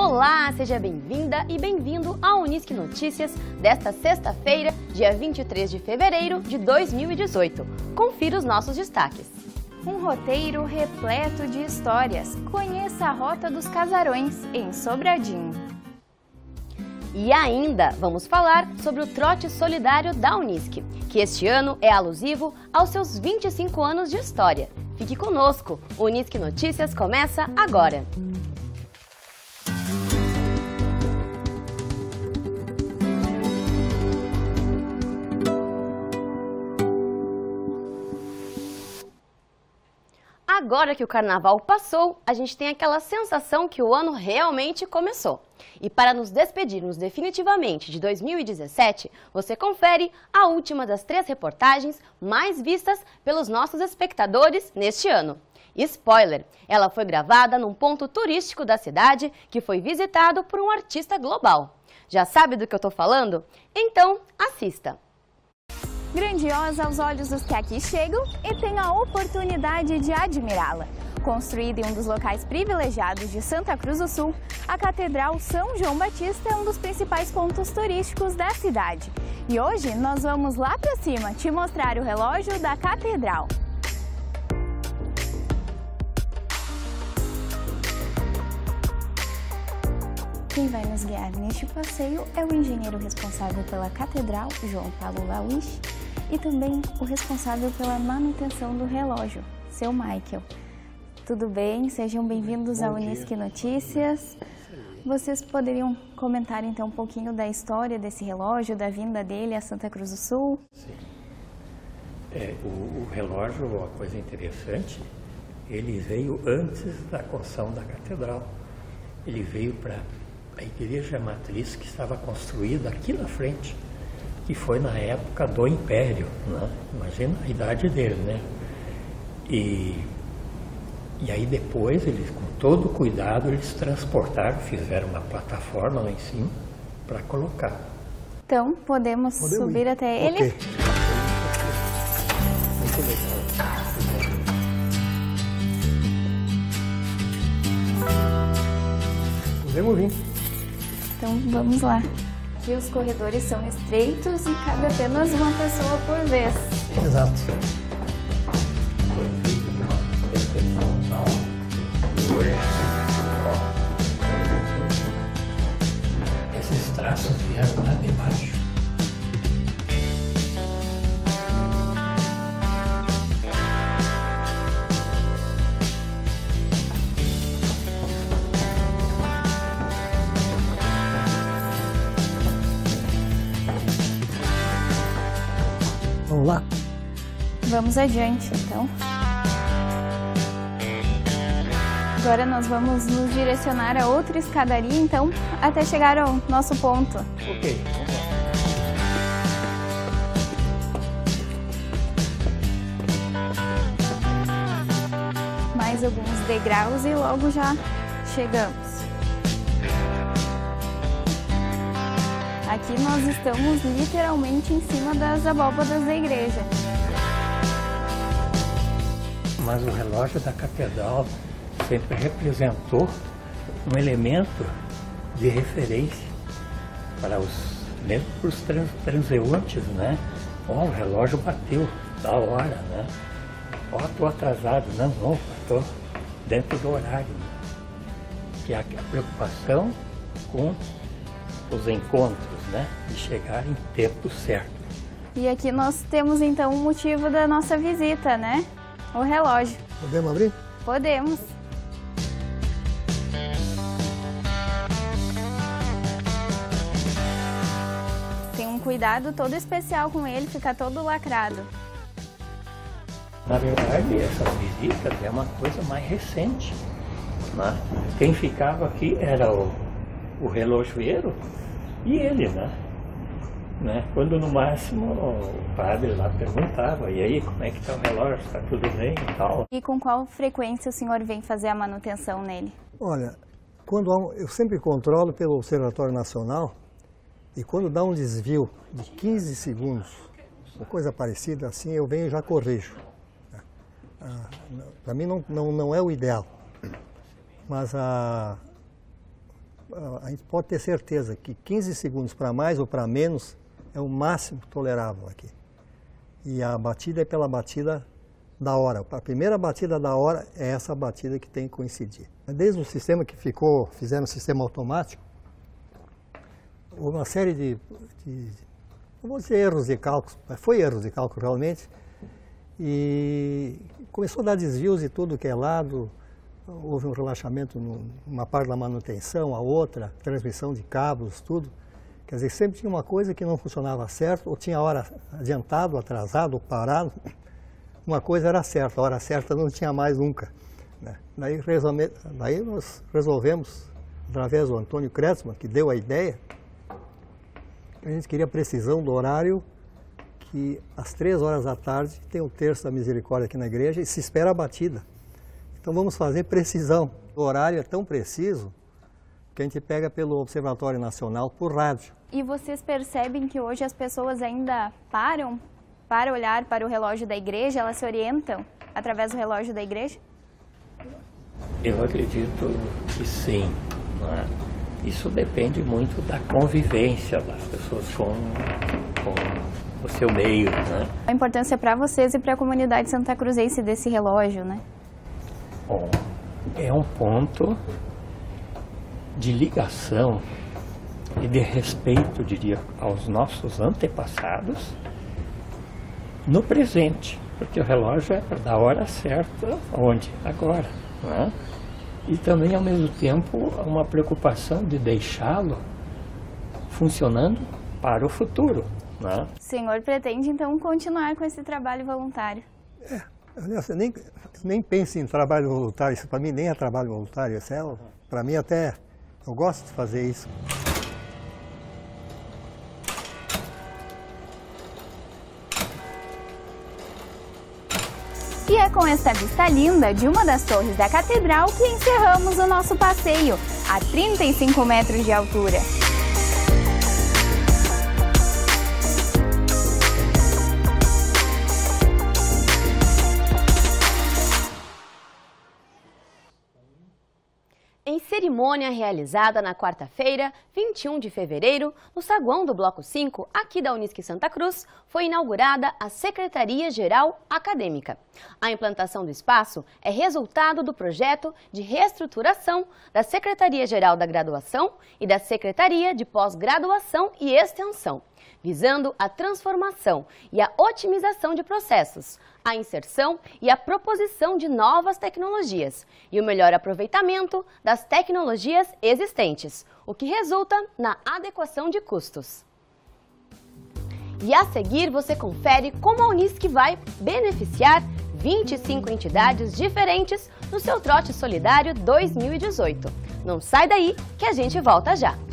Olá, seja bem-vinda e bem-vindo ao Unisque Notícias desta sexta-feira, dia 23 de fevereiro de 2018. Confira os nossos destaques. Um roteiro repleto de histórias. Conheça a Rota dos Casarões, em Sobradinho. E ainda vamos falar sobre o trote solidário da Unisque, que este ano é alusivo aos seus 25 anos de história. Fique conosco, o Unisque Notícias começa agora. Agora que o carnaval passou, a gente tem aquela sensação que o ano realmente começou. E para nos despedirmos definitivamente de 2017, você confere a última das três reportagens mais vistas pelos nossos espectadores neste ano. Spoiler! Ela foi gravada num ponto turístico da cidade que foi visitado por um artista global. Já sabe do que eu estou falando? Então, assista! Grandiosa aos olhos dos que aqui chegam e têm a oportunidade de admirá-la. Construída em um dos locais privilegiados de Santa Cruz do Sul, a Catedral São João Batista é um dos principais pontos turísticos da cidade. E hoje nós vamos lá para cima te mostrar o relógio da Catedral. Quem vai nos guiar neste passeio é o engenheiro responsável pela Catedral, João Paulo Lauich, e também o responsável pela manutenção do relógio, seu Michael. Tudo bem? Sejam bem-vindos ao Unisque Notícias. Vocês poderiam comentar então um pouquinho da história desse relógio, da vinda dele a Santa Cruz do Sul? Sim. É, o, o, relógio, uma coisa interessante, ele veio antes da construção da catedral. Ele veio para a igreja matriz que estava construída aqui na frente que foi na época do Império, né? imagina a idade dele, né? E, e aí depois eles, com todo cuidado, eles transportaram, fizeram uma plataforma lá em cima para colocar. Então, podemos, podemos subir ir. até ele? Okay. Muito legal. Podemos vir. Então, vamos lá. Aqui os corredores são estreitos e cabe apenas uma pessoa por vez. Exato. Vamos adiante, então. Agora nós vamos nos direcionar a outra escadaria, então, até chegar ao nosso ponto. Ok, vamos lá. Mais alguns degraus e logo já chegamos. Aqui nós estamos literalmente em cima das abóbadas da igreja. Mas o relógio da catedral sempre representou um elemento de referência para os, mesmo para os trans, transeuntes, né? Ó, oh, o relógio bateu, da hora, né? Ó, oh, tô atrasado, não, não, tô dentro do horário. Que é a preocupação com os encontros, né? E chegar em tempo certo. E aqui nós temos então o motivo da nossa visita, né? O relógio. Podemos abrir? Podemos. Tem um cuidado todo especial com ele, fica todo lacrado. Na verdade, essa visita é uma coisa mais recente. Né? Quem ficava aqui era o, o relojoeiro e ele, né? Né? Quando no máximo o padre lá perguntava, e aí, como é que está o relógio? Está tudo bem e tal? E com qual frequência o senhor vem fazer a manutenção nele? Olha, quando um, eu sempre controlo pelo Observatório Nacional e quando dá um desvio de 15 segundos, uma coisa parecida assim, eu venho e já corrijo. Ah, Para mim não, não, não é o ideal, mas a, a gente pode ter certeza que 15 segundos para mais ou para menos é o máximo tolerável aqui. E a batida é pela batida da hora. A primeira batida da hora é essa batida que tem que coincidir. Desde o sistema que ficou, fizeram o sistema automático, houve uma série de, de não vou dizer erros de cálculo, mas foi erros de cálculo realmente, e começou a dar desvios de tudo que é lado, houve um relaxamento numa parte da manutenção, a outra, transmissão de cabos, tudo. Quer dizer, sempre tinha uma coisa que não funcionava certo, ou tinha hora adiantado, atrasado, ou parado. Uma coisa era certa, a hora certa não tinha mais nunca. Né? Daí, resolve, daí nós resolvemos, através do Antônio Kretzmann, que deu a ideia, a gente queria precisão do horário que às três horas da tarde tem o terço da misericórdia aqui na igreja e se espera a batida. Então vamos fazer precisão. O horário é tão preciso que a gente pega pelo Observatório Nacional por rádio. E vocês percebem que hoje as pessoas ainda param para olhar para o relógio da igreja? Elas se orientam através do relógio da igreja? Eu acredito que sim. É? Isso depende muito da convivência das pessoas com, com o seu meio. Né? A importância para vocês e para a comunidade santa cruzense desse relógio, né? Bom, é um ponto de ligação e de respeito, diria, aos nossos antepassados no presente, porque o relógio é para dar a hora certa, onde? Agora. Né? E também, ao mesmo tempo, uma preocupação de deixá-lo funcionando para o futuro. Né? O senhor pretende, então, continuar com esse trabalho voluntário? É, eu nem, nem penso em trabalho voluntário, isso para mim nem é trabalho voluntário, isso é, para mim até, eu gosto de fazer isso. E é com esta vista linda de uma das torres da catedral que encerramos o nosso passeio, a 35 metros de altura. Em cerimônia realizada na quarta-feira, 21 de fevereiro, no saguão do Bloco 5, aqui da Unisque Santa Cruz, foi inaugurada a Secretaria-Geral Acadêmica. A implantação do espaço é resultado do projeto de reestruturação da Secretaria-Geral da Graduação e da Secretaria de Pós-Graduação e Extensão visando a transformação e a otimização de processos, a inserção e a proposição de novas tecnologias e o melhor aproveitamento das tecnologias existentes, o que resulta na adequação de custos. E a seguir você confere como a Unisc vai beneficiar 25 entidades diferentes no seu trote solidário 2018. Não sai daí que a gente volta já!